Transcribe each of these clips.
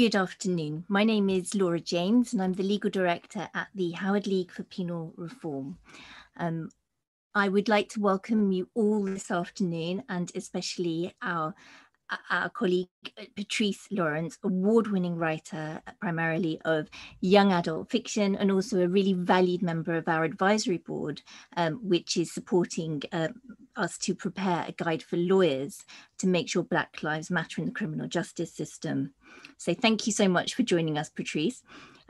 Good afternoon. My name is Laura Janes, and I'm the legal director at the Howard League for Penal Reform. Um, I would like to welcome you all this afternoon, and especially our our colleague uh, Patrice Lawrence, award-winning writer primarily of young adult fiction and also a really valued member of our advisory board, um, which is supporting uh, us to prepare a guide for lawyers to make sure Black Lives Matter in the criminal justice system. So thank you so much for joining us, Patrice.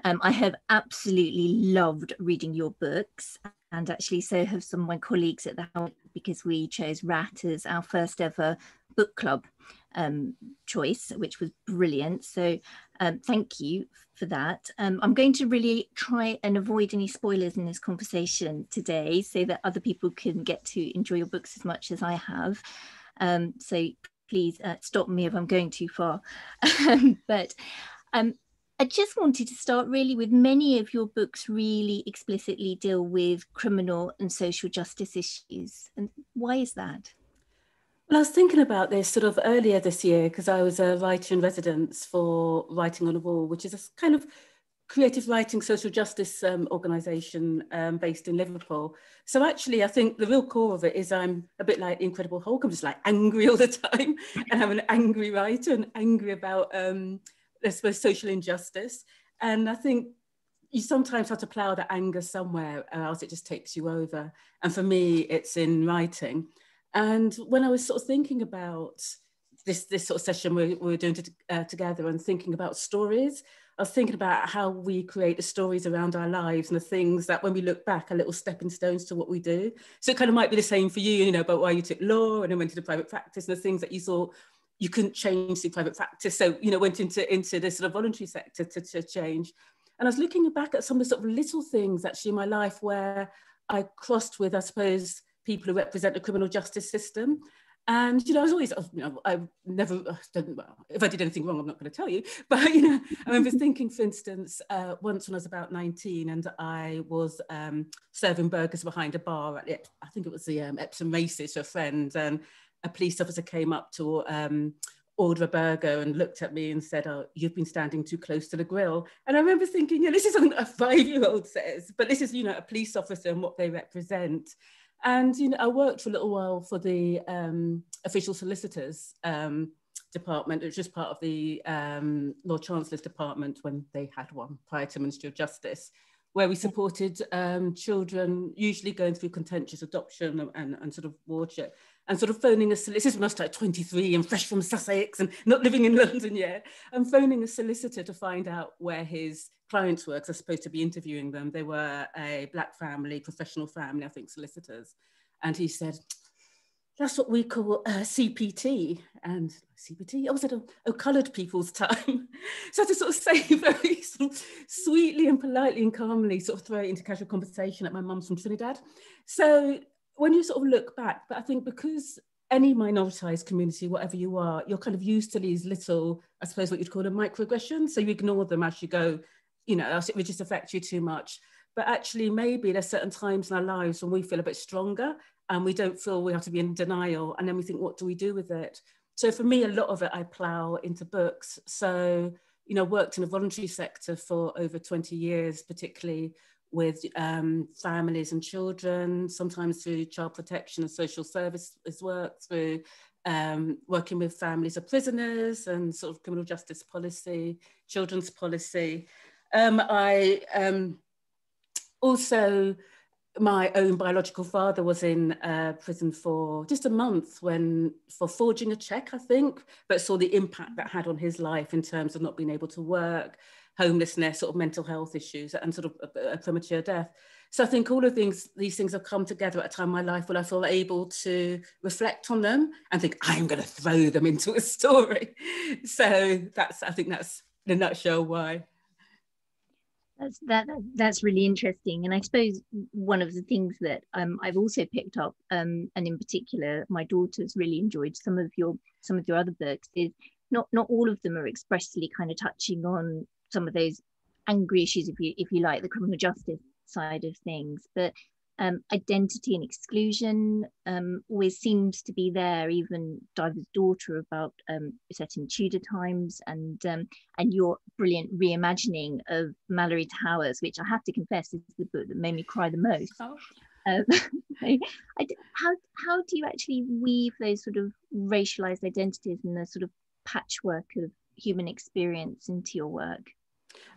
Um, I have absolutely loved reading your books and actually so have some of my colleagues at the Howard because we chose RAT as our first ever book club um, choice, which was brilliant. So um, thank you for that. Um, I'm going to really try and avoid any spoilers in this conversation today so that other people can get to enjoy your books as much as I have. Um, so please uh, stop me if I'm going too far. but um, I just wanted to start really with many of your books really explicitly deal with criminal and social justice issues. And why is that? Well, I was thinking about this sort of earlier this year because I was a writer in residence for Writing on a Wall, which is a kind of creative writing social justice um, organisation um, based in Liverpool. So actually, I think the real core of it is I'm a bit like Incredible Hulk. I'm just like angry all the time, and I'm an angry writer and angry about, um, I suppose, social injustice. And I think you sometimes have to plough that anger somewhere, or else it just takes you over. And for me, it's in writing. And when I was sort of thinking about this, this sort of session we, we were doing to, uh, together and thinking about stories, I was thinking about how we create the stories around our lives and the things that when we look back are little stepping stones to what we do. So it kind of might be the same for you, you know, about why you took law and then went into private practice and the things that you thought you couldn't change through private practice. So, you know, went into, into the sort of voluntary sector to, to change. And I was looking back at some of the sort of little things actually in my life where I crossed with, I suppose, people who represent the criminal justice system. And you know, I was always, you know, I never, well, if I did anything wrong, I'm not going to tell you. But you know, I remember thinking, for instance, uh, once when I was about 19, and I was um, serving burgers behind a bar at, the, I think it was the um, Epsom races for a friend, and a police officer came up to um, order a burger and looked at me and said, "Oh, you've been standing too close to the grill." And I remember thinking, "Yeah, this is something a five-year-old says, but this is, you know, a police officer and what they represent." And you know, I worked for a little while for the um, official solicitors um, department, which was just part of the um, Lord Chancellor's department when they had one prior to Ministry of Justice, where we supported um, children usually going through contentious adoption and, and, and sort of wardship and sort of phoning a solicitor, this was like 23 and fresh from Sussex and not living in London yet, and phoning a solicitor to find out where his clients were, because I was supposed to be interviewing them. They were a black family, professional family, I think solicitors. And he said, that's what we call uh, CPT. And CPT, I was at a, a coloured people's time. so I had to sort of say very sort of sweetly and politely and calmly sort of throw it into casual conversation at my mum's from Trinidad. So when you sort of look back, but I think because any minoritized community, whatever you are, you're kind of used to these little, I suppose what you'd call a microaggression. So you ignore them as you go, you know, else it would just affect you too much. But actually, maybe there's certain times in our lives when we feel a bit stronger and we don't feel we have to be in denial. And then we think, what do we do with it? So for me, a lot of it I plow into books. So, you know, worked in a voluntary sector for over 20 years, particularly with um, families and children, sometimes through child protection and social services work, through um, working with families of prisoners and sort of criminal justice policy, children's policy. Um, I um, also, my own biological father was in uh, prison for just a month when for forging a check, I think, but saw the impact that had on his life in terms of not being able to work, homelessness, sort of mental health issues, and sort of a, a premature death. So I think all of these these things have come together at a time in my life where I feel able to reflect on them and think I'm going to throw them into a story. So that's I think that's in a nutshell why. That's that that's really interesting, and I suppose one of the things that um, I've also picked up, um, and in particular, my daughters really enjoyed some of your some of your other books is not not all of them are expressly kind of touching on some of those angry issues, if you if you like, the criminal justice side of things. But um, identity and exclusion um, always seems to be there. Even Diver's Daughter about um, set in Tudor times, and um, and your brilliant reimagining of Malory Towers, which I have to confess is the book that made me cry the most. Oh. Um, I, how how do you actually weave those sort of racialized identities and the sort of patchwork of human experience into your work?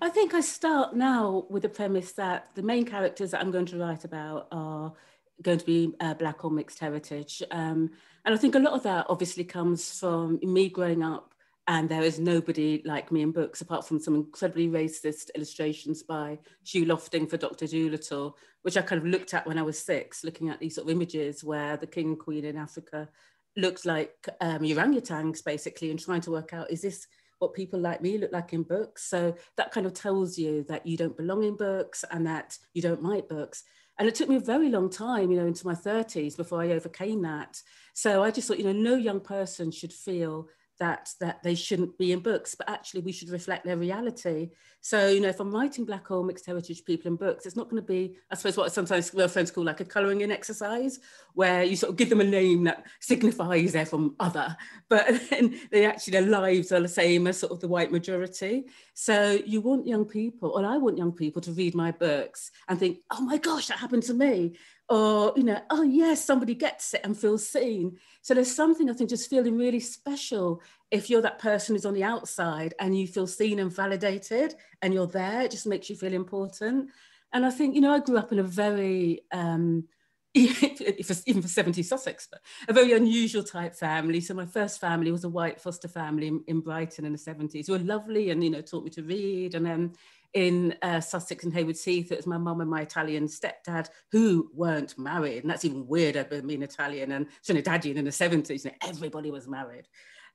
I think I start now with the premise that the main characters that I'm going to write about are going to be uh, black or mixed heritage. Um, and I think a lot of that obviously comes from me growing up and there is nobody like me in books apart from some incredibly racist illustrations by Hugh Lofting for Dr. Dolittle, which I kind of looked at when I was six, looking at these sort of images where the king and queen in Africa looked like um, orangutans basically and trying to work out, is this what people like me look like in books. So that kind of tells you that you don't belong in books and that you don't write books. And it took me a very long time, you know, into my 30s before I overcame that. So I just thought, you know, no young person should feel that that they shouldn't be in books, but actually we should reflect their reality. So, you know, if I'm writing black or mixed heritage people in books, it's not going to be, I suppose, what sometimes friends call like a colouring in exercise, where you sort of give them a name that signifies they're from other, but then they actually, their lives are the same as sort of the white majority. So you want young people, or I want young people to read my books and think, oh my gosh, that happened to me or you know oh yes somebody gets it and feels seen so there's something i think just feeling really special if you're that person who's on the outside and you feel seen and validated and you're there it just makes you feel important and i think you know i grew up in a very um even for 70 Sussex, but a very unusual type family. So my first family was a white foster family in, in Brighton in the 70s who were lovely and, you know, taught me to read. And then in uh, Sussex and Haywards Heath. It was my mum and my Italian stepdad who weren't married. And that's even weirder being Italian and Trinidadian in the 70s. You know, everybody was married.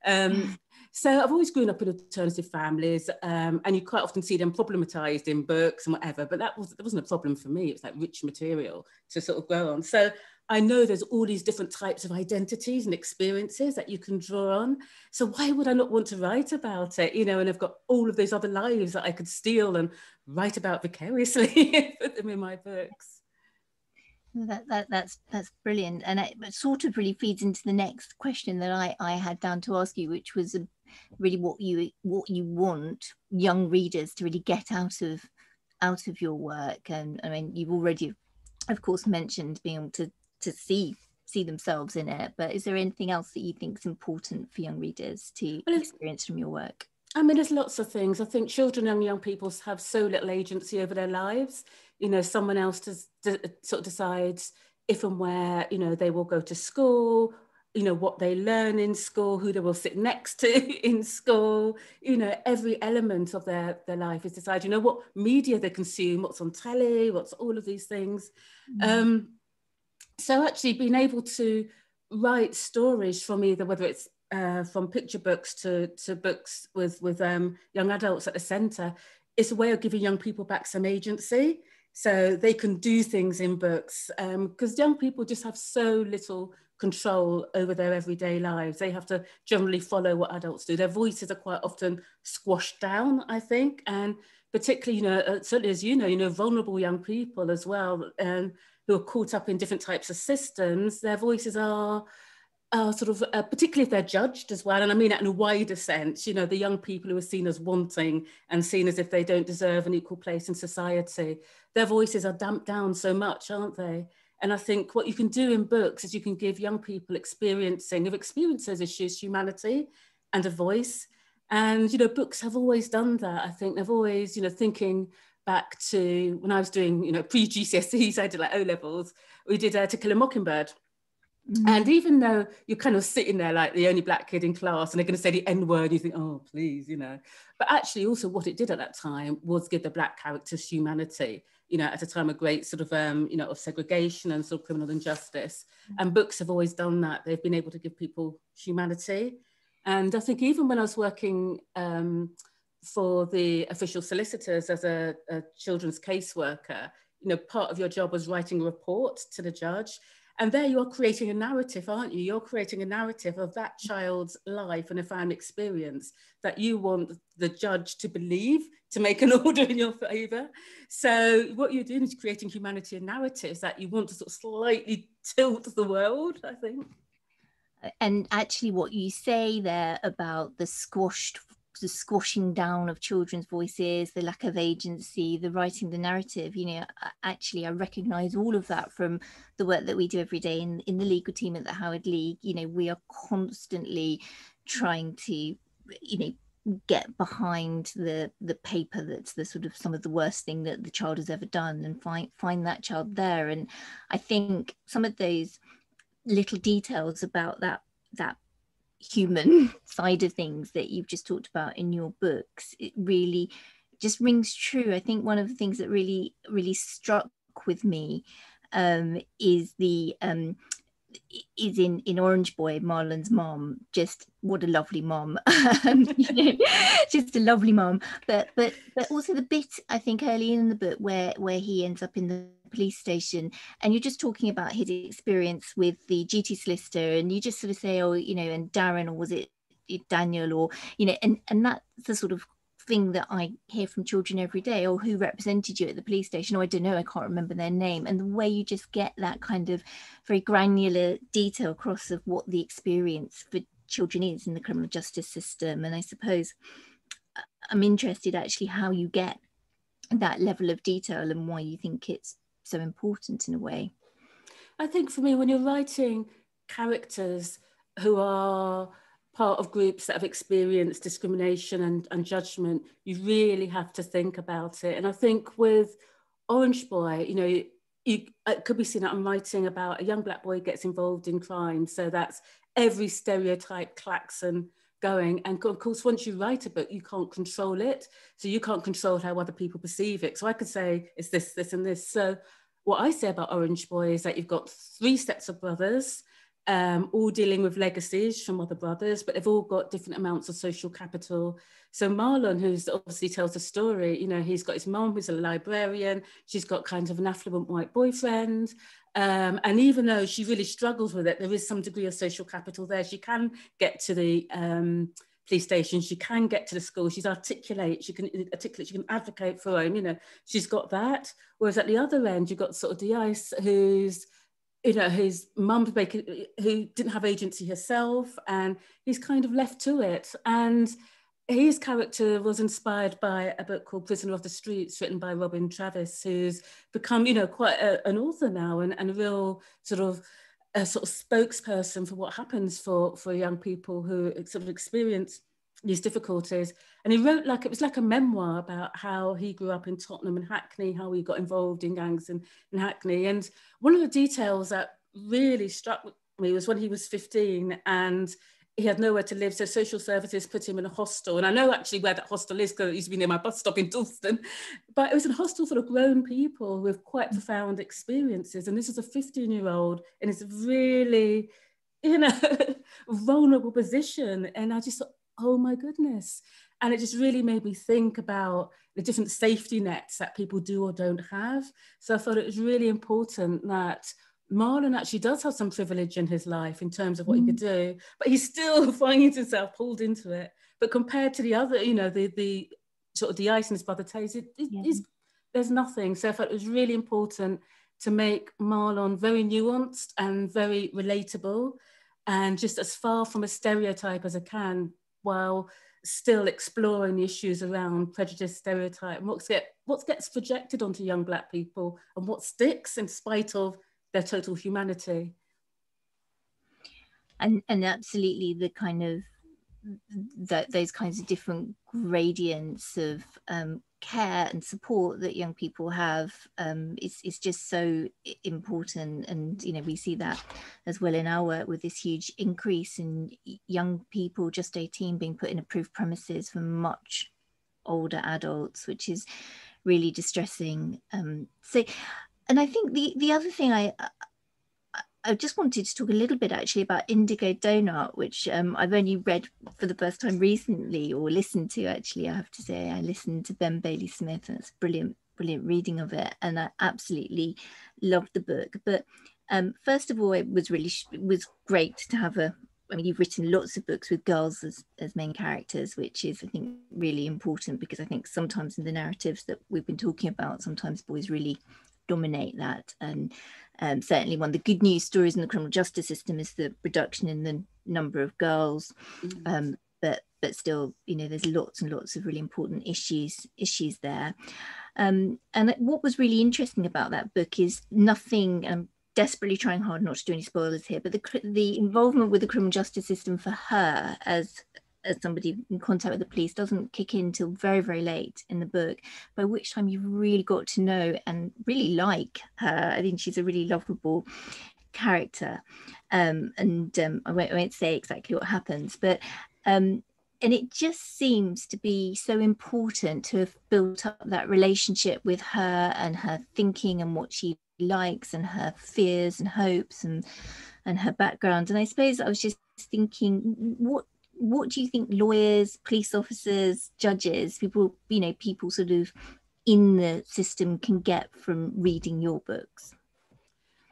Um, so I've always grown up in alternative families, um, and you quite often see them problematized in books and whatever. But that was that wasn't a problem for me. It was like rich material to sort of grow on. So I know there's all these different types of identities and experiences that you can draw on. So why would I not want to write about it? You know, and I've got all of those other lives that I could steal and write about vicariously, put them in my books. That, that that's that's brilliant, and it sort of really feeds into the next question that I I had down to ask you, which was really what you what you want young readers to really get out of out of your work. And I mean, you've already, of course, mentioned being able to to see see themselves in it but is there anything else that you think is important for young readers to well, experience from your work I mean, there's lots of things. I think children and young people have so little agency over their lives. You know, someone else does, does, sort of decides if and where, you know, they will go to school, you know, what they learn in school, who they will sit next to in school. You know, every element of their, their life is decided. You know, what media they consume, what's on telly, what's all of these things. Mm. Um, so actually being able to write stories from either whether it's uh, from picture books to, to books with, with um, young adults at the centre is a way of giving young people back some agency. So they can do things in books because um, young people just have so little control over their everyday lives. They have to generally follow what adults do. Their voices are quite often squashed down i think. And particularly you know uh, certainly as you know you know vulnerable young people as well. And who are caught up in different types of systems, their voices are uh, sort of, uh, particularly if they're judged as well, and I mean that in a wider sense, you know, the young people who are seen as wanting and seen as if they don't deserve an equal place in society, their voices are damped down so much, aren't they? And I think what you can do in books is you can give young people experiencing, who've experienced those issues, humanity and a voice. And, you know, books have always done that. I think they've always, you know, thinking back to when I was doing, you know, pre GCSEs, I did like O levels, we did uh, To Kill a Mockingbird. Mm. And even though you're kind of sitting there like the only black kid in class and they're going to say the N word, you think, oh, please, you know. But actually, also, what it did at that time was give the black characters humanity, you know, at a time of great sort of, um, you know, of segregation and sort of criminal injustice. Mm. And books have always done that. They've been able to give people humanity. And I think even when I was working, um, for the official solicitors as a, a children's caseworker, you know, part of your job was writing a report to the judge. And there you are creating a narrative, aren't you? You're creating a narrative of that child's life and a family experience that you want the judge to believe to make an order in your favour. So what you're doing is creating humanity and narratives that you want to sort of slightly tilt the world, I think. And actually, what you say there about the squashed the squashing down of children's voices, the lack of agency, the writing the narrative, you know, actually I recognize all of that from the work that we do every day in, in the legal team at the Howard League. You know, we are constantly trying to, you know, get behind the the paper that's the sort of some of the worst thing that the child has ever done and find find that child there and i think some of those little details about that that human side of things that you've just talked about in your books it really just rings true i think one of the things that really really struck with me um, is the um, is in in Orange Boy, Marlon's mom. Just what a lovely mom, um, just a lovely mom. But but but also the bit I think early in the book where where he ends up in the police station, and you're just talking about his experience with the duty solicitor, and you just sort of say, oh, you know, and Darren, or was it Daniel, or you know, and and that's the sort of thing that I hear from children every day, or who represented you at the police station, or I don't know, I can't remember their name. And the way you just get that kind of very granular detail across of what the experience for children is in the criminal justice system. And I suppose uh, I'm interested actually how you get that level of detail and why you think it's so important in a way. I think for me, when you're writing characters who are part of groups that have experienced discrimination and, and judgment, you really have to think about it. And I think with Orange Boy, you know, you, it could be seen that I'm writing about a young black boy gets involved in crime. So that's every stereotype klaxon going. And of course, once you write a book, you can't control it. So you can't control how other people perceive it. So I could say it's this, this, and this. So what I say about Orange Boy is that you've got three sets of brothers um, all dealing with legacies from other brothers, but they've all got different amounts of social capital. So Marlon, who's obviously tells a story, you know, he's got his mom who's a librarian, she's got kind of an affluent white boyfriend. Um, and even though she really struggles with it, there is some degree of social capital there. She can get to the um, police station, she can get to the school, she's articulate, she can articulate, she can advocate for him, you know, she's got that. Whereas at the other end, you've got sort of Dice, who's you know, his mum who didn't have agency herself, and he's kind of left to it. And his character was inspired by a book called Prisoner of the Streets, written by Robin Travis, who's become, you know, quite a, an author now and, and a real sort of a sort of spokesperson for what happens for for young people who sort of experience these difficulties. And he wrote like it was like a memoir about how he grew up in Tottenham and Hackney, how he got involved in gangs in, in Hackney. And one of the details that really struck me was when he was 15 and he had nowhere to live, so social services put him in a hostel. And I know actually where that hostel is because it used to be near my bus stop in Dalston. But it was a hostel full of grown people with quite profound experiences. And this is a 15 year old in this really, you know, vulnerable position. And I just thought, oh my goodness. And it just really made me think about the different safety nets that people do or don't have. So I thought it was really important that Marlon actually does have some privilege in his life in terms of what mm. he could mm. do, but he still finds himself pulled into it. But compared to the other, you know, the the sort of the ice and his brother Taze, it, it yeah. is, there's nothing. So I thought it was really important to make Marlon very nuanced and very relatable and just as far from a stereotype as I can while still exploring the issues around prejudice, stereotype, and what, get, what gets projected onto young Black people and what sticks in spite of their total humanity. And, and absolutely the kind of that those kinds of different gradients of um, care and support that young people have um, is, is just so important and you know we see that as well in our work with this huge increase in young people just 18 being put in approved premises for much older adults which is really distressing um, so and I think the the other thing I I just wanted to talk a little bit actually about Indigo Donut, which um, I've only read for the first time recently, or listened to actually. I have to say, I listened to Ben Bailey Smith, and it's brilliant, brilliant reading of it, and I absolutely loved the book. But Um, first of all, it was really it was great to have a. I mean, you've written lots of books with girls as, as main characters, which is, I think, really important because I think sometimes in the narratives that we've been talking about, sometimes boys really dominate that. And um, certainly, one of the good news stories in the criminal justice system is the reduction in the number of girls. Mm-hmm. Um, but but still, you know, there's lots and lots of really important issues issues there. Um, and what was really interesting about that book is nothing. I'm desperately trying hard not to do any spoilers here, but the the involvement with the criminal justice system for her as as somebody in contact with the police doesn't kick in till very very late in the book by which time you've really got to know and really like her. I think she's a really lovable character. Um, and um, I, won't, I, won't, say exactly what happens but um, and it just seems to be so important to have built up that relationship with her and her thinking and what she likes and her fears and hopes and and her background. And i suppose i was just thinking what what do you think lawyers police officers judges people you know people sort of in the system can get from reading your books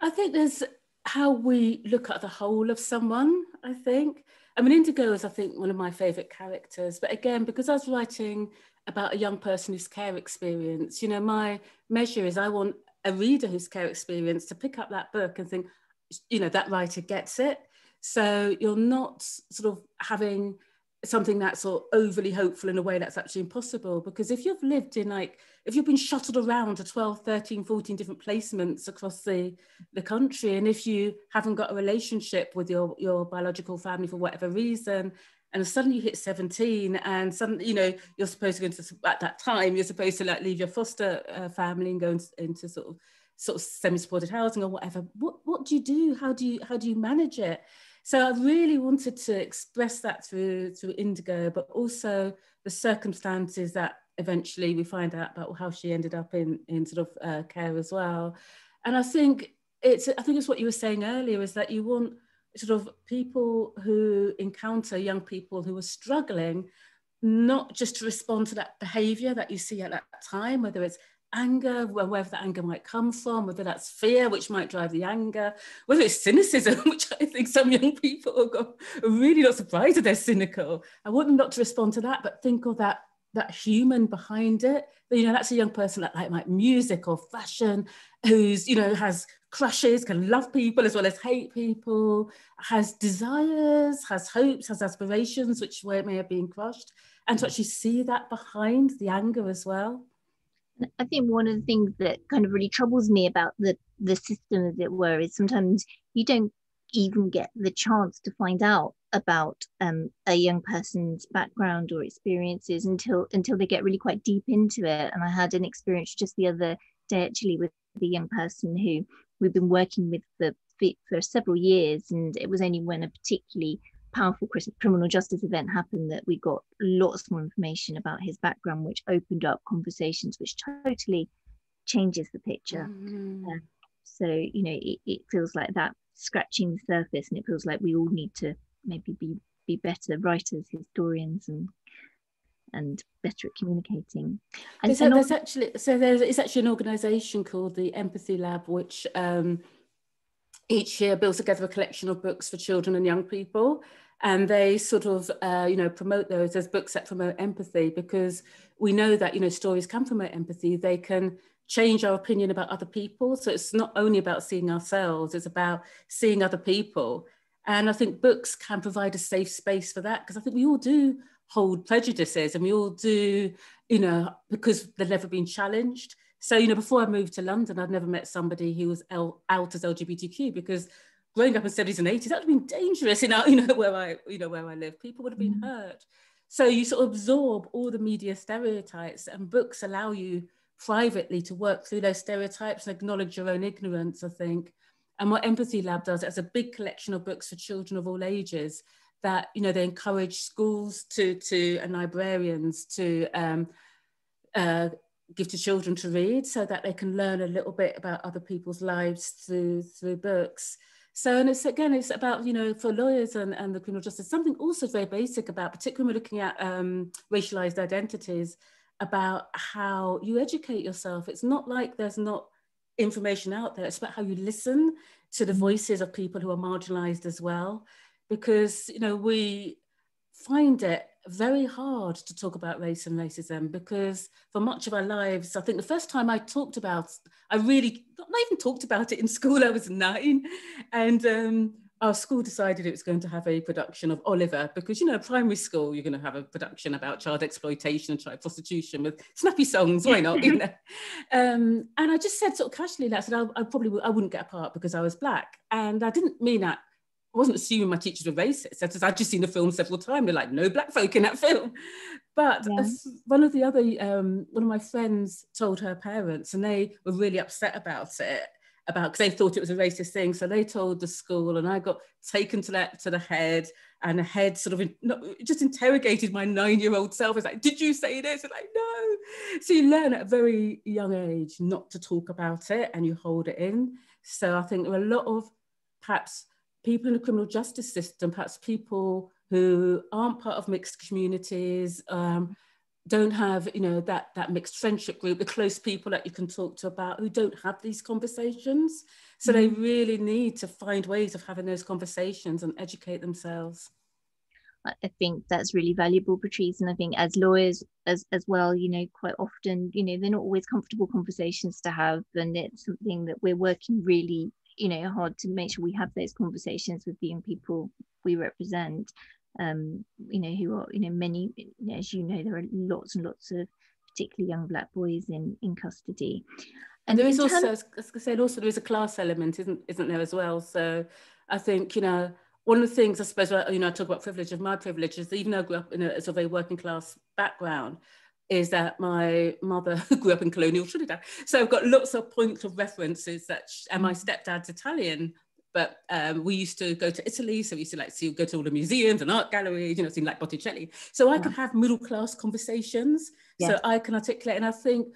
i think there's how we look at the whole of someone i think I mean, Indigo is, I think, one of my favourite characters. But again, because I was writing about a young person whose care experience, you know, my measure is I want a reader whose care experience to pick up that book and think, you know, that writer gets it. So you're not sort of having something that's sort of overly hopeful in a way that's actually impossible because if you've lived in like if you've been shuttled around to 12 13 14 different placements across the the country and if you haven't got a relationship with your your biological family for whatever reason and suddenly you hit 17 and suddenly you know you're supposed to go into at that time you're supposed to like leave your foster uh, family and go into, into sort of sort of semi-supported housing or whatever what what do you do? How do you how do you manage it so I really wanted to express that through through Indigo, but also the circumstances that eventually we find out about how she ended up in in sort of uh, care as well. And I think it's I think it's what you were saying earlier is that you want sort of people who encounter young people who are struggling not just to respond to that behavior that you see at that time whether it's anger, wherever that anger might come from, whether that's fear, which might drive the anger, whether it's cynicism, which I think some young people are really not surprised that they're cynical. I want them not to respond to that, but think of that that human behind it. You know, that's a young person that like, like music or fashion, who's, you know, has crushes, can love people as well as hate people, has desires, has hopes, has aspirations, which may have been crushed. And to actually see that behind the anger as well. I think one of the things that kind of really troubles me about the the system, as it were, is sometimes you don't even get the chance to find out about um, a young person's background or experiences until until they get really quite deep into it. And I had an experience just the other day actually with the young person who we've been working with for for several years, and it was only when a particularly powerful criminal justice event happened that we got lots more information about his background, which opened up conversations, which totally changes the picture. Mm. Uh, so, you know, it, it feels like that scratching the surface, and it feels like we all need to maybe be be better writers, historians, and and better at communicating. And there's, there's actually so there's it's actually an organisation called the Empathy Lab, which um, each year builds together a collection of books for children and young people and they sort of uh, you know promote those as books that promote empathy because we know that you know stories can promote empathy. They can change our opinion about other people. So it's not only about seeing ourselves it's about seeing other people. And i think books can provide a safe space for that because i think we all do hold prejudices and we all do you know because they've never been challenged. So you know before i moved to london i'd never met somebody who was out as lgbtq because growing up in the 70s and 80s, that would have been dangerous in our, you know, where I, you know, where I live. People would have been mm. hurt. So you sort of absorb all the media stereotypes and books allow you privately to work through those stereotypes and acknowledge your own ignorance, I think. And what Empathy Lab does, it's a big collection of books for children of all ages that, you know, they encourage schools to, to and librarians to um, uh, give to children to read so that they can learn a little bit about other people's lives through, through books. So, and it's again, it's about, you know, for lawyers and, and the criminal justice, something also very basic about, particularly when we're looking at um, racialized identities, about how you educate yourself. It's not like there's not information out there. It's about how you listen to the voices of people who are marginalized as well. Because, you know, we find it very hard to talk about race and racism because for much of our lives, I think the first time I talked about, I really not even talked about it in school. I was nine, and um, our school decided it was going to have a production of Oliver because you know primary school you're going to have a production about child exploitation and child prostitution with snappy songs. Why not? you know, um, and I just said sort of casually that I said I, I probably I wouldn't get a part because I was black, and I didn't mean that wasn't assuming my teachers were racist. I just, I'd just seen the film several times. They're like, no black folk in that film. But yeah. one of the other, um, one of my friends told her parents, and they were really upset about it, about because they thought it was a racist thing. So they told the school, and I got taken to that to the head, and the head sort of in, not, just interrogated my nine-year-old self. It's like, did you say this? And like, no. So you learn at a very young age not to talk about it, and you hold it in. So I think there are a lot of perhaps people in the criminal justice system, perhaps people who aren't part of mixed communities, um, don't have, you know, that, that mixed friendship group, the close people that you can talk to about who don't have these conversations. So mm-hmm. they really need to find ways of having those conversations and educate themselves. I think that's really valuable, Patrice. And I think as lawyers as as well, you know, quite often, you know, they're not always comfortable conversations to have. And it's something that we're working really you know hard to make sure we have those conversations with the young people we represent um you know who are you know many as you know there are lots and lots of particularly young black boys in in custody. And there is also as i said also there is a class element isn't isn't there as well? So i think you know one of the things i suppose you know i talk about privilege of my privilege privileges even though i grew up in a sort of a working class background is that my mother grew up in colonial Trinidad. So I've got lots of points of references that, and my mm. stepdad's Italian, but um, we used to go to Italy, so we used to like see, go to all the museums and art galleries, you know, seeing like Botticelli. So I yeah. could have middle class conversations. Yeah. So I can articulate, and I think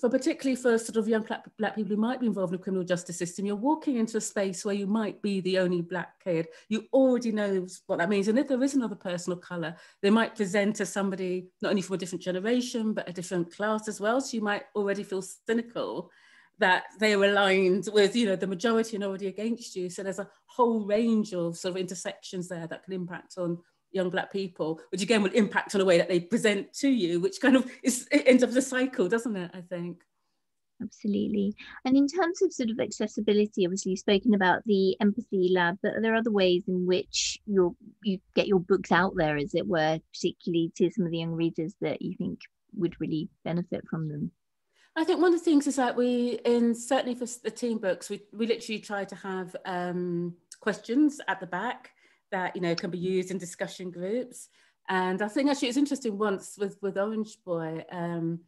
for particularly for sort of young black, black, people who might be involved in the criminal justice system, you're walking into a space where you might be the only black kid. You already know what that means. And if there is another person of colour, they might present as somebody not only from a different generation, but a different class as well. So you might already feel cynical that they are aligned with, you know, the majority and already against you. So there's a whole range of sort of intersections there that can impact on young black people, which again will impact on the way that they present to you, which kind of is it ends up as a cycle, doesn't it? I think. Absolutely. And in terms of sort of accessibility, obviously you've spoken about the empathy lab, but are there other ways in which you you get your books out there, as it were, particularly to some of the young readers that you think would really benefit from them? I think one of the things is that we, in certainly for the team books, we, we literally try to have um, questions at the back that you know can be used in discussion groups. And I think actually it's interesting once with with Orange Boy, um,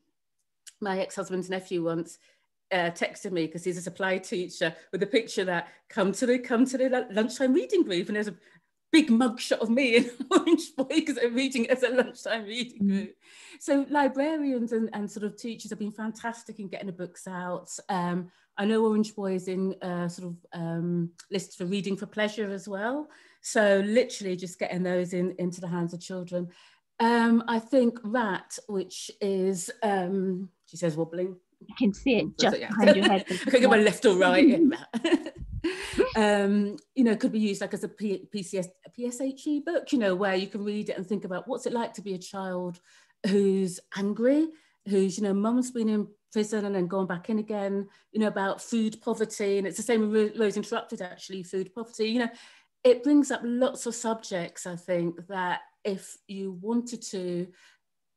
my ex-husband's nephew once uh, texted me because he's a supply teacher with a picture that come to the come to the lunchtime reading group and there's a big mugshot of me in Orange Boy because I'm reading as a lunchtime reading mm-hmm. group. So librarians and, and sort of teachers have been fantastic in getting the books out. Um, I know Orange Boy is in uh, sort of um, lists for reading for pleasure as well. So literally just getting those in, into the hands of children. Um, I think Rat, which is, um, she says wobbling. You can see it just yeah. behind your head. I can go my left or right. um, you know, could be used like as a P- PCS, a PSHE book, you know, where you can read it and think about what's it like to be a child who's angry, who's, you know, mum's been in prison and then gone back in again, you know, about food poverty. And it's the same with Rose Interrupted, actually, food poverty. You know, it brings up lots of subjects, I think, that if you wanted to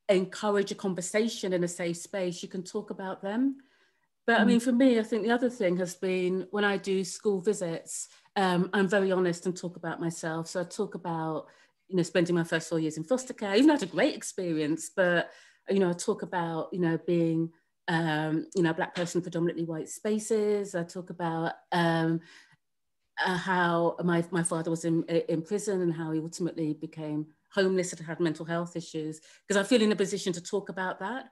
encourage a conversation in a safe space, you can talk about them. But mm. I mean, for me, I think the other thing has been when I do school visits, um, I'm very honest and talk about myself. So I talk about, you know, spending my first four years in foster care, I even had a great experience, but, you know, I talk about, you know, being, um, you know, a black person, in predominantly white spaces. I talk about, um, uh, how my, my father was in, in prison and how he ultimately became homeless and had mental health issues, because I feel in a position to talk about that.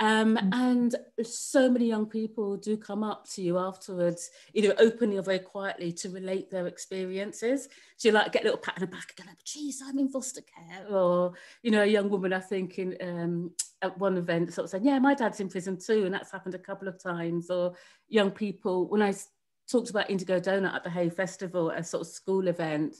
Um, mm. And so many young people do come up to you afterwards, either openly or very quietly, to relate their experiences. So you like get a little pat on the back and go, like, geez, I'm in foster care. Or, you know, a young woman, I think, in um, at one event sort of said, yeah, my dad's in prison too. And that's happened a couple of times. Or young people, when I talked about Indigo Donut at the Hay Festival, a sort of school event,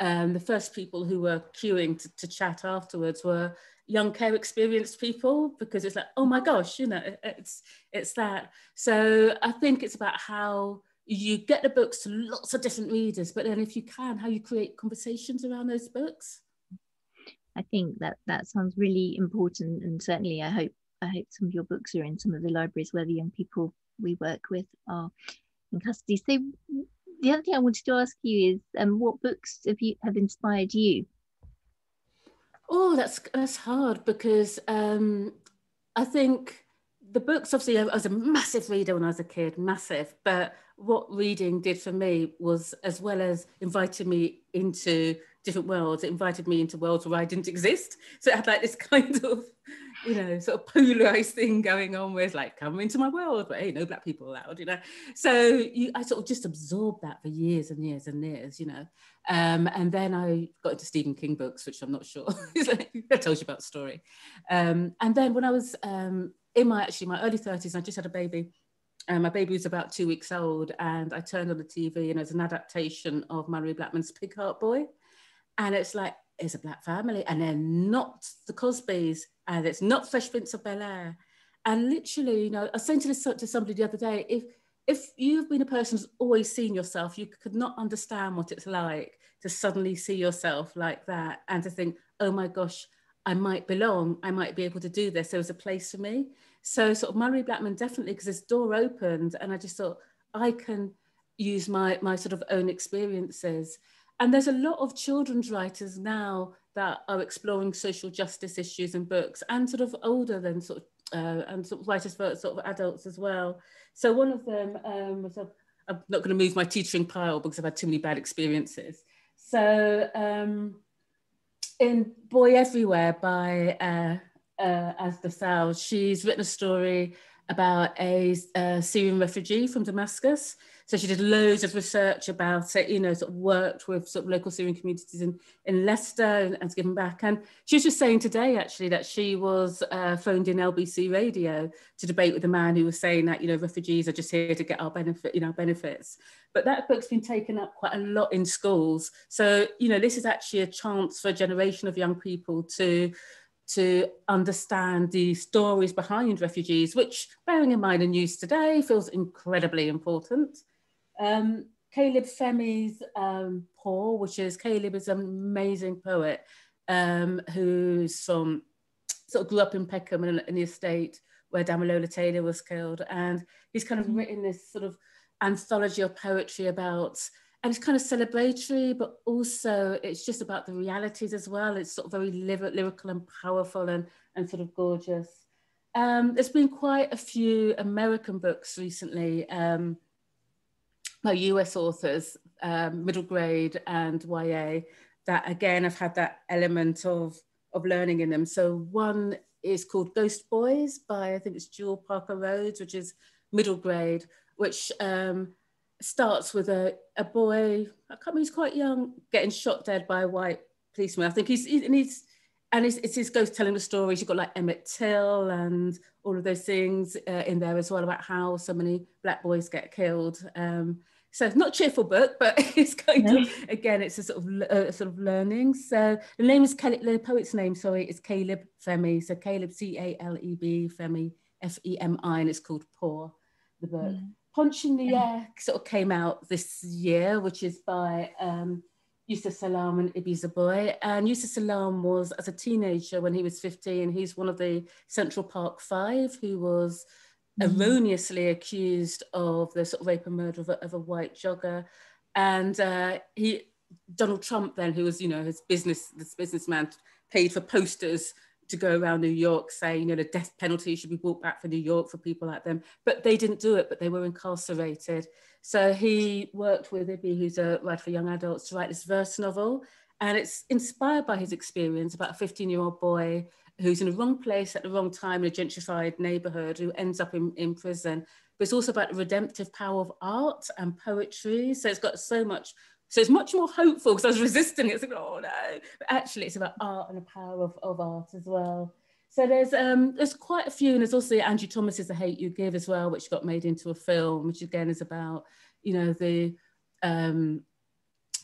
um, the first people who were queuing to, to chat afterwards were young care experienced people because it's like oh my gosh you know it's it's that. So i think it's about how you get the books to lots of different readers but then if you can how you create conversations around those books. I think that that sounds really important and certainly i hope i hope some of your books are in some of the libraries where the young people we work with are in custody so the other thing i wanted to ask you is um, what books have you have inspired you Oh, that's that's hard because um, I think the books. Obviously, I was a massive reader when I was a kid, massive. But what reading did for me was, as well as inviting me into different worlds, it invited me into worlds where I didn't exist. So it had like this kind of you know, sort of polarized thing going on where it's like, come into my world, but hey, no black people allowed, you know. So you, I sort of just absorbed that for years and years and years, you know. Um, and then I got into Stephen King books, which I'm not sure. I told you about the story. Um, and then when I was um, in my actually my early 30s, I just had a baby. And my baby was about two weeks old, and I turned on the TV, and it was an adaptation of Malorie Blackman's Pig Heart Boy. And it's like, it's a black family, and they're not the Cosbys, and it's not Fresh Prince of Bel Air. And literally, you know, I to this to somebody the other day, if if you've been a person who's always seen yourself, you could not understand what it's like to suddenly see yourself like that and to think, oh my gosh, I might belong, I might be able to do this. There was a place for me. So sort of Malorie Blackman definitely, because this door opened and I just thought I can use my my sort of own experiences. And there's a lot of children's writers now that are exploring social justice issues in books and sort of older than sort of uh, and sort of writers for sort of adults as well. So one of them um, was, a, I'm not going to move my teaching pile because I've had too many bad experiences. So um, in Boy Everywhere by uh, uh, Asda she's written a story about a, a Syrian refugee from Damascus so she did loads of research about it, you know, sort of worked with sort of local Syrian communities in, in Leicester and, and given back. And she was just saying today, actually, that she was uh, phoned in LBC radio to debate with a man who was saying that, you know, refugees are just here to get our benefit, you know, benefits. But that book's been taken up quite a lot in schools. So, you know, this is actually a chance for a generation of young people to to understand the stories behind refugees, which, bearing in mind the news today, feels incredibly important. Um, Caleb Femi's um, Poor, which is Caleb is an amazing poet um, who's from sort of grew up in Peckham in, in the estate where Damilola Taylor was killed, and he's kind of mm-hmm. written this sort of anthology of poetry about, and it's kind of celebratory, but also it's just about the realities as well. It's sort of very lyrical and powerful and and sort of gorgeous. Um, there's been quite a few American books recently. Um, my US authors, um, middle grade and YA, that again have had that element of, of learning in them. So one is called Ghost Boys by, I think it's Jewell Parker Rhodes, which is middle grade, which um, starts with a, a boy, I can't remember, he's quite young, getting shot dead by a white policeman. I think he's, he, and he's, and it's, it's his ghost telling the stories. You've got like Emmett Till and all of those things uh, in there as well about how so many black boys get killed. Um, so it's not a cheerful book, but it's kind of again, it's a sort of uh, sort of learning. So the name is Caleb, the poet's name, sorry, is Caleb Femi. So Caleb C A L E B Femi F E M I, and it's called Poor, the book. Mm. Punching the yeah. Air sort of came out this year, which is by um, Yusef Salaam and Ibi Zoboi. And Yusef Salaam was, as a teenager, when he was 15, he's one of the Central Park Five who was mm. erroneously accused of the sort of rape and murder of a, of a white jogger. And uh, he, Donald Trump then, who was, you know, his business, this businessman paid for posters to go around New York saying, you know, the death penalty should be brought back for New York for people like them. But they didn't do it, but they were incarcerated. So he worked with Ibi, who's a writer for young adults, to write this verse novel. And it's inspired by his experience about a 15 year old boy who's in the wrong place at the wrong time in a gentrified neighborhood who ends up in, in prison. But it's also about the redemptive power of art and poetry. So it's got so much, so it's much more hopeful because I was resisting it. It's like, oh no. But actually it's about art and the power of, of art as well. So there's um there's quite a few, and there's also Angie Thomas's The Hate You Give as well, which got made into a film, which again is about, you know, the um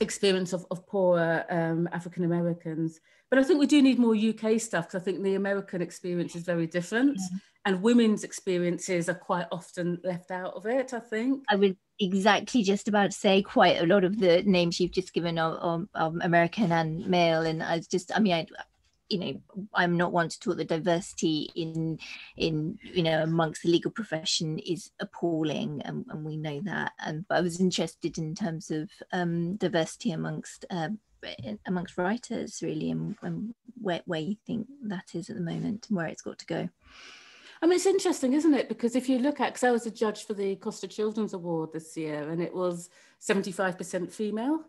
experience of, of poorer um, African Americans. But I think we do need more UK stuff because I think the American experience is very different yeah. and women's experiences are quite often left out of it, I think. I was exactly just about to say quite a lot of the names you've just given are, are, American and male. And I just, I mean, I, you know i'm not one to talk the diversity in in you know amongst the legal profession is appalling and, and we know that and but i was interested in terms of um, diversity amongst uh, amongst writers really and, and where, where you think that is at the moment and where it's got to go I mean, it's interesting, isn't it? Because if you look at, because I was a judge for the Costa Children's Award this year, and it was 75% female.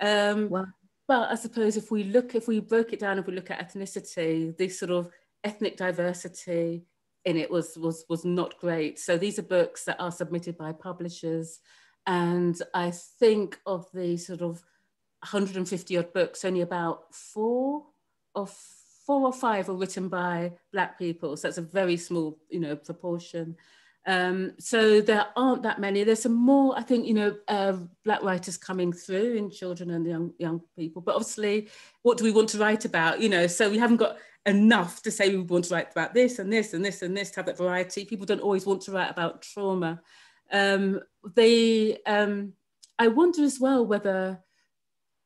Um, wow. But I suppose if we look, if we broke it down, if we look at ethnicity, this sort of ethnic diversity in it was was was not great. So these are books that are submitted by publishers, and I think of the sort of 150 odd books, only about four or four or five are written by black people. So that's a very small, you know, proportion. Um, so there aren't that many. There's some more, I think, you know, uh, black writers coming through in children and young young people. But obviously, what do we want to write about? You know, so we haven't got enough to say we want to write about this and this and this and this to have that variety. People don't always want to write about trauma. Um, they, um, I wonder as well whether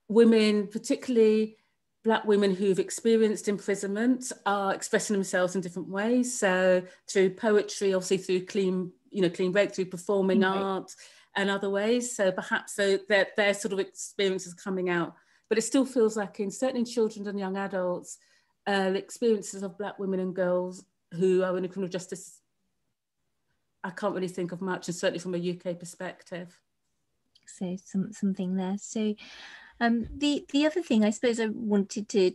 women, particularly Black women who've experienced imprisonment are expressing themselves in different ways. So through poetry, obviously through clean, you know, clean break, through performing right. art and other ways. So perhaps so their, their sort of experiences coming out. But it still feels like in certain children and young adults, uh, the experiences of Black women and girls who are in the criminal justice, I can't really think of much, and certainly from a UK perspective. So some, something there. So um, the the other thing I suppose I wanted to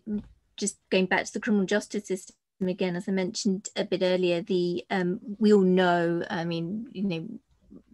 just going back to the criminal justice system again, as I mentioned a bit earlier, the um, we all know. I mean, you know,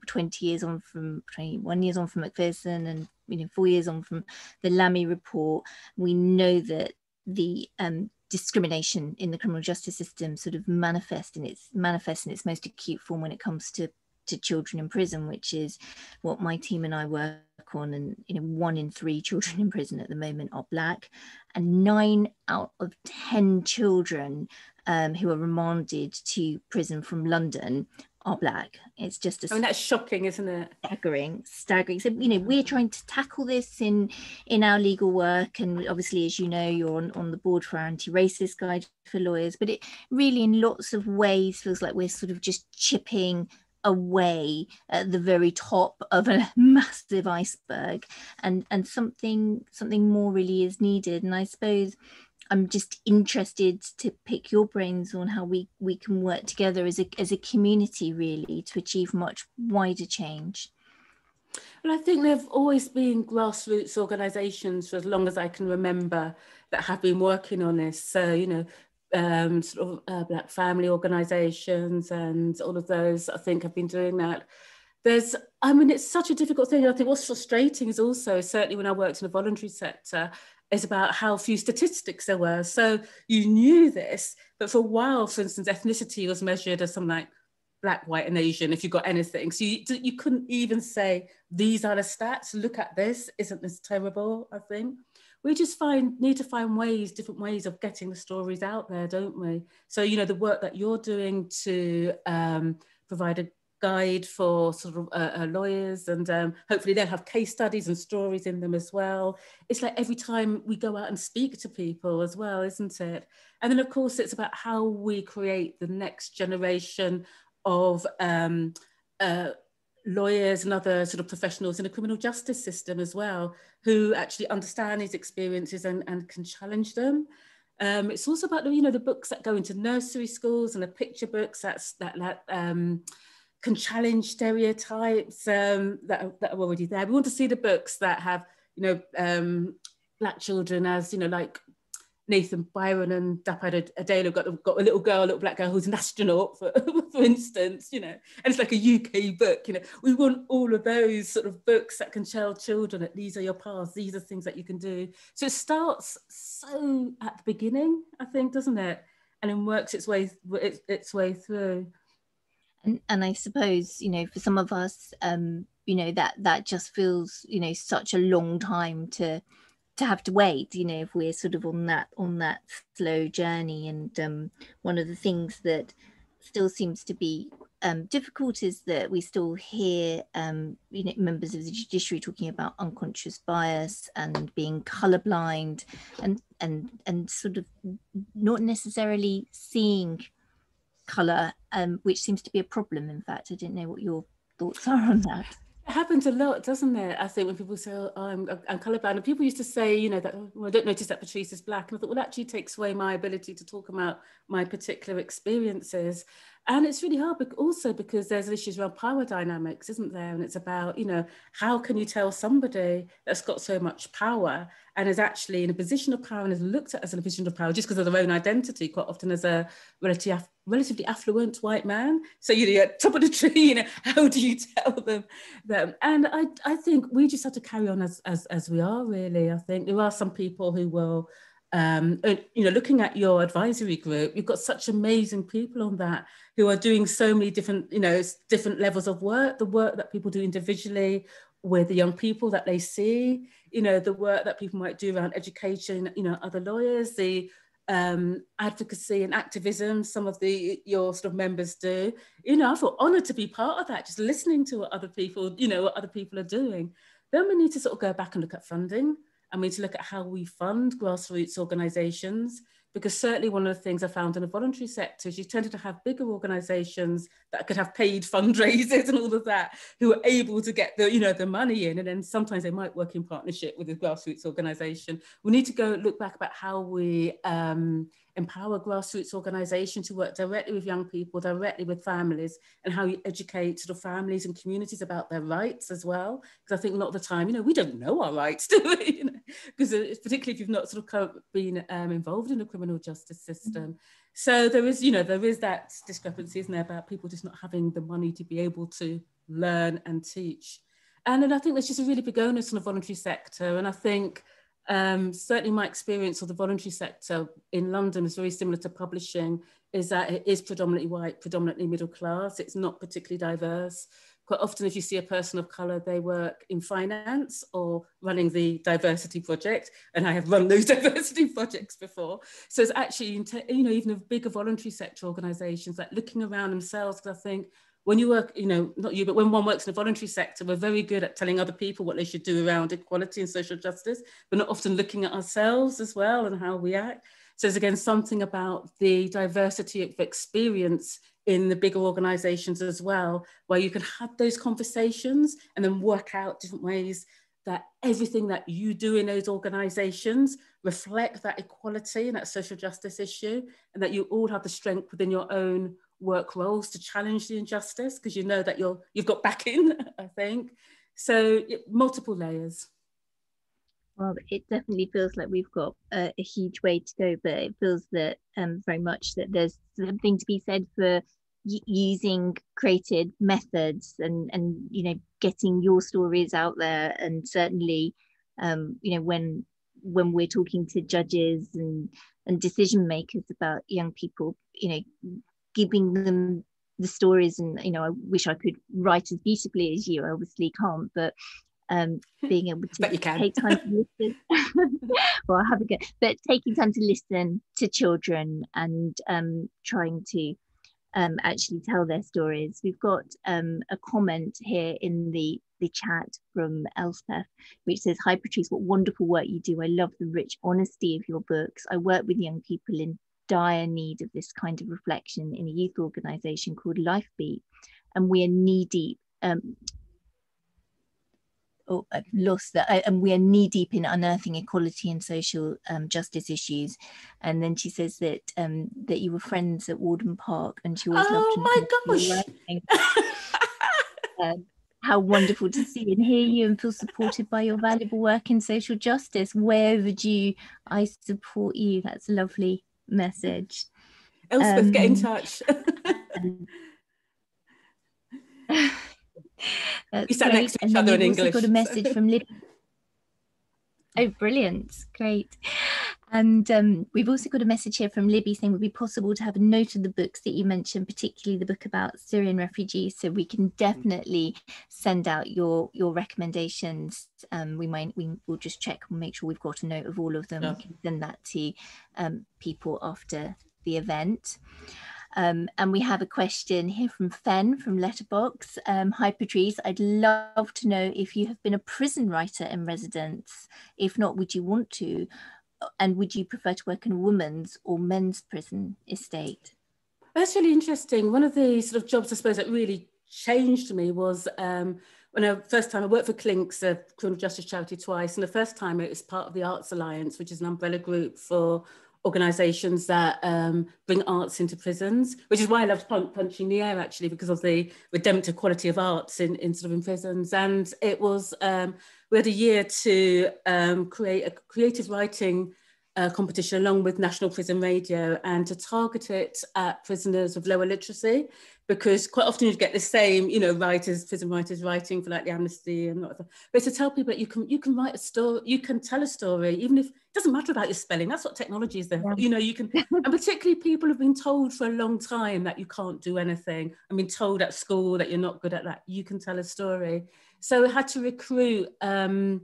twenty years on from twenty one years on from Macpherson, and you know, four years on from the Lammy report, we know that the um, discrimination in the criminal justice system sort of manifest in its manifest in its most acute form when it comes to to children in prison, which is what my team and I work on. And you know, one in three children in prison at the moment are black, and nine out of ten children um, who are remanded to prison from London are black. It's just a I mean that's shocking, isn't it? Staggering, staggering. So you know we're trying to tackle this in in our legal work, and obviously, as you know, you're on, on the board for our anti-racist guide for lawyers. But it really, in lots of ways, feels like we're sort of just chipping away at the very top of a massive iceberg and and something something more really is needed and i suppose i'm just interested to pick your brains on how we we can work together as a as a community really to achieve much wider change well, I think there have always been grassroots organisations for as long as I can remember that have been working on this. So, you know, um, sort of uh, black family organisations and all of those, I think, have been doing that. There's, I mean, it's such a difficult thing. I think what's frustrating is also, certainly when I worked in the voluntary sector, is about how few statistics there were. So you knew this, but for a while, for instance, ethnicity was measured as something like black, white, and Asian, if you got anything. So you, you couldn't even say, these are the stats, look at this, isn't this terrible, I think we just find need to find ways different ways of getting the stories out there don't we? So you know the work that you're doing to um, provide a guide for sort of uh, uh, lawyers and um, hopefully they'll have case studies and stories in them as well. It's like every time we go out and speak to people as well isn't it? And then of course it's about how we create the next generation of um, uh, lawyers and other sort of professionals in the criminal justice system as well, who actually understand these experiences and, and can challenge them. Um, it's also about the, you know, the books that go into nursery schools and the picture books that's, that, that um, can challenge stereotypes um, that, are, that are already there. We want to see the books that have, you know, um, black children as, you know, like Nathan Bryon and Dapo Adeola got, got a little girl, a little black girl who's an astronaut, for, for instance, you know, and it's like a UK book, you know. We want all of those sort of books that can tell children that these are your paths, these are things that you can do. So it starts so at the beginning, I think, doesn't it? And then works its way its, its way through. And, and I suppose, you know, for some of us, um, you know, that that just feels, you know, such a long time to to have to wait you know if we're sort of on that on that slow journey. And um, one of the things that still seems to be um, difficult is that we still hear um, you know members of the judiciary talking about unconscious bias and being colorblind and and and sort of not necessarily seeing color um, which seems to be a problem in fact. I didn't know what your thoughts are on that it happens a lot, doesn't it? I think when people say, oh, I'm, I'm colourblind, and people used to say, you know, that well, I don't notice that Patrice is black. And I thought, well, that actually takes away my ability to talk about my particular experiences. And it's really hard, also because there's issues around power dynamics, isn't there? And it's about, you know, how can you tell somebody that's got so much power and is actually in a position of power and is looked at as in a position of power just because of their own identity, quite often as a relatively, relatively affluent white man. So you're at top of the tree, you know, how do you tell them them? And I, I think we just have to carry on as, as, as we are, really. I think there are some people who will, um, you know, looking at your advisory group, you've got such amazing people on that who are doing so many different, you know, different levels of work, the work that people do individually with the young people that they see, you know, the work that people might do around education, you know, other lawyers, the um, advocacy and activism some of the your sort of members do. You know, I feel honoured to be part of that, just listening to what other people, you know, what other people are doing. Then we need to sort of go back and look at funding and we need to look at how we fund grassroots organisations because certainly one of the things I found in the voluntary sector is you tended to have bigger organisations that could have paid fundraisers and all of that, who are able to get the, you know, the money in, and then sometimes they might work in partnership with a grassroots organisation. We need to go look back about how we um, empower grassroots organisations to work directly with young people, directly with families, and how you educate sort of families and communities about their rights as well. Because I think a lot of the time, you know, we don't know our rights, do we? Because you know? particularly if you've not sort of been um, involved in the criminal justice system. Mm-hmm. So there is, you know, there is that discrepancy, isn't there, about people just not having the money to be able to learn and teach. And then I think there's just a really big onus on the voluntary sector. And I think um, certainly my experience of the voluntary sector in London is very similar to publishing, is that it is predominantly white, predominantly middle class. It's not particularly diverse. Quite often, if you see a person of colour, they work in finance or running the diversity project. And I have run those diversity projects before. So it's actually, you know, even of bigger voluntary sector organisations, like looking around themselves, because I think when you work, you know, not you, but when one works in the voluntary sector, we're very good at telling other people what they should do around equality and social justice, but not often looking at ourselves as well and how we act. So there's again something about the diversity of experience in the bigger organizations as well, where you can have those conversations and then work out different ways that everything that you do in those organizations reflect that equality and that social justice issue, and that you all have the strength within your own work roles to challenge the injustice because you know that you're you've got backing i think. So multiple layers. Well it definitely feels like we've got a, a huge way to go but it feels that um, very much that there's something to be said for using created methods and and you know getting your stories out there. And certainly um, you know when when we're talking to judges and and decision makers about young people you know giving them the stories and you know i wish i could write as beautifully as you I obviously can't but um being able to take time to listen well i have a go but taking time to listen to children and um trying to um actually tell their stories we've got um a comment here in the the chat from Elspeth, which says, Hi Patrice, what wonderful work you do. I love the rich honesty of your books. I work with young people in dire need of this kind of reflection in a youth organisation called Lifebeat, and we are knee deep. Um, oh, I've lost that. I, and we are knee deep in unearthing equality and social um, justice issues. And then she says that um, that you were friends at Warden Park, and she always oh loved. Oh my gosh! um, how wonderful to see and hear you and feel supported by your valuable work in social justice. Wherever you, I support you. That's lovely message. Elspeth, um, get in um, touch. we sat next to each and other in English. got a message from Libby. Oh, brilliant. Great. And um, we've also got a message here from Libby saying it would be possible to have a note of the books that you mentioned, particularly the book about Syrian refugees. So we can definitely send out your your recommendations. Um, we might we will just check and make sure we've got a note of all of them. Yeah. We can send that to um, people after the event. Um, and we have a question here from Fen from Letterbox. Um, Hi Patrice, I'd love to know if you have been a prison writer in residence. If not, would you want to? And would you prefer to work in a women's or men's prison estate? That's really interesting. One of the sort of jobs, I suppose, that really changed me was um, when I first time I worked for Clinks, a criminal justice charity twice, and the first time it was part of the Arts Alliance, which is an umbrella group for organisations that um, bring arts into prisons, which is why I love punching the air actually because of the redemptive quality of arts in, in sort of in prisons. And it was um, we had a year to um, create a creative writing uh, competition along with National Prison Radio and to target it at prisoners of lower literacy because quite often you get the same, you know, writers, prison writers writing for like the Amnesty and whatever. But to tell people that you can you can write a story, you can tell a story, even if it doesn't matter about your spelling. That's what technology is there. Yeah. You know, you can, and particularly people have been told for a long time that you can't do anything. I mean, told at school that you're not good at that. You can tell a story. So we had to recruit. Um,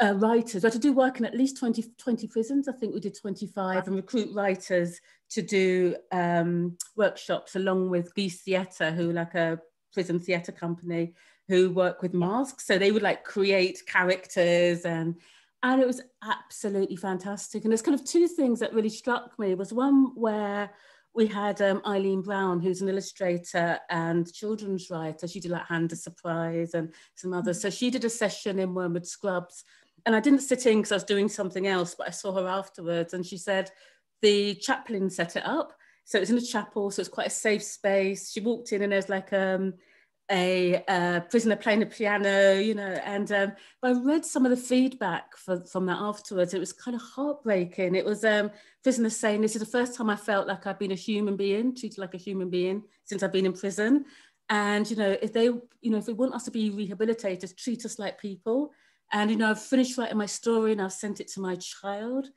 uh, writers. We had to do work in at least 20, 20 prisons. I think we did 25 and recruit writers to do um, workshops along with Geese Theatre, who like a prison theatre company who work with masks. So they would like create characters and and it was absolutely fantastic. And there's kind of two things that really struck me. was one where we had um, Eileen Browne, who's an illustrator and children's writer. She did like Handa's Surprise and some others. So she did a session in Wormwood Scrubs and I didn't sit in because I was doing something else, but I saw her afterwards and she said the chaplain set it up. So it's in a chapel, so it's quite a safe space. She walked in and there's like um, a, a prisoner playing a piano, you know, and um, I read some of the feedback for, from that afterwards. It was kind of heartbreaking. It was um, prisoners saying, this is the first time I felt like I've been a human being, treated like a human being since I've been in prison. And, you know, if they, you know, if they want us to be rehabilitated, treat us like people. And, you know, I've finished writing my story and I've sent it to my child.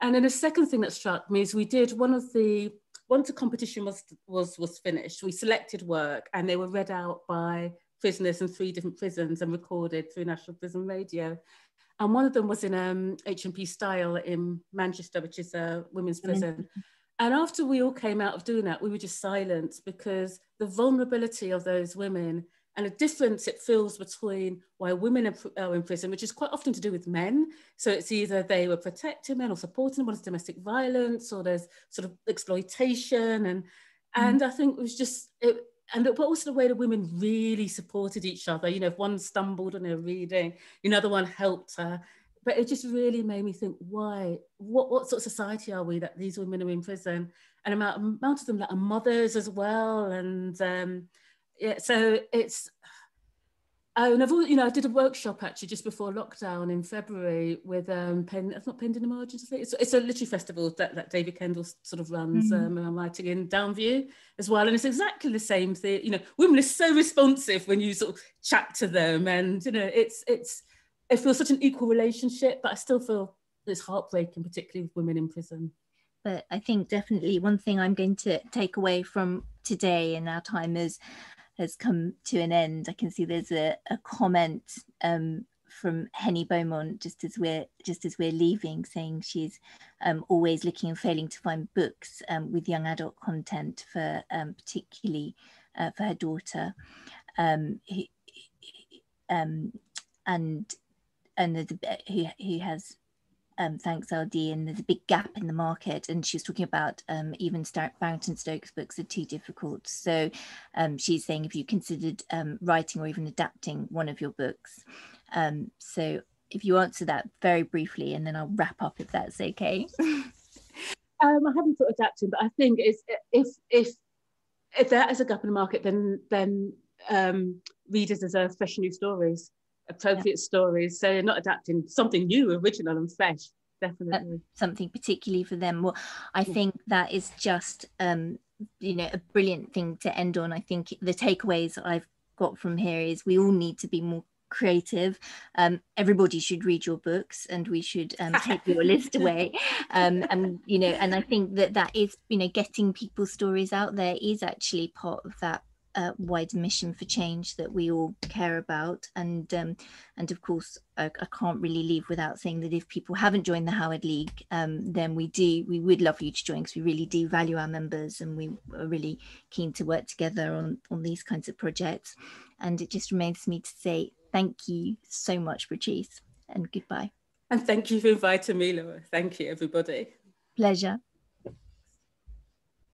And then the second thing that struck me is we did one of the, once the competition was, was, was finished, we selected work and they were read out by prisoners in three different prisons and recorded through National Prison Radio. And one of them was in um, HMP Styal in Manchester, which is a women's prison. And after we all came out of doing that, we were just silent because the vulnerability of those women and a difference it feels between why women are in prison, which is quite often to do with men. So it's either they were protecting men or supporting them, or domestic violence, or there's sort of exploitation, and mm. and I think it was just it, and but also the way the women really supported each other. You know, if one stumbled on her reading, another one helped her. But it just really made me think, why? What what sort of society are we that these women are in prison? And amount, amount of them that are mothers as well, and um, yeah, so it's Oh, and I've you know I did a workshop actually just before lockdown in February with um Pen it's not Penned in the Margins it's, it's a literary festival that, that David Kendall sort of runs mm-hmm. um, and I'm writing in Downview as well and it's exactly the same thing you know women are so responsive when you sort of chat to them and you know it's it's it feels such an equal relationship but I still feel it's heartbreaking particularly with women in prison but I think definitely one thing I'm going to take away from today in our time is has come to an end. I can see there's a, a comment um, from Henny Beaumont just as we're just as we're leaving, saying she's um, always looking and failing to find books um, with young adult content for um, particularly uh, for her daughter, um, who, um, and and who, who has um, thanks LD, and there's a big gap in the market. And she's talking about um, even Barrington Stoke's books are too difficult. So um, she's saying if you considered um, writing or even adapting one of your books. Um, so if you answer that very briefly, and then I'll wrap up if that's okay. Um, I haven't thought adapting, but I think it's if if if there is a gap in the market, then then readers deserve fresh new stories, appropriate yeah. stories. So you're not adapting something new, original and fresh. Definitely. Uh, something particularly for them. Well, I think that is just um, you know, a brilliant thing to end on. I think the takeaways I've got from here is we all need to be more creative. Um, everybody should read your books, and we should um, take your list away. Um, and you know, and I think that that is you know getting people's stories out there is actually part of that uh, wider mission for change that we all care about. And um, and of course, I, I, can't really leave without saying that if people haven't joined the Howard League, um, then we do we would love you to join because we really do value our members and we are really keen to work together on on these kinds of projects. And it just remains me to say thank you so much, Patrice, and goodbye. And thank you for inviting me, Laura. Thank you, everybody. Pleasure.